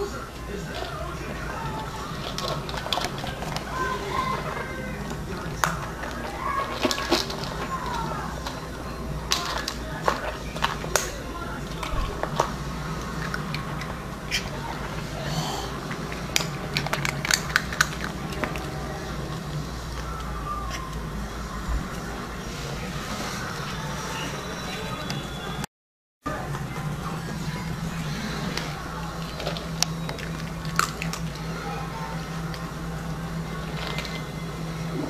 Bowser is there.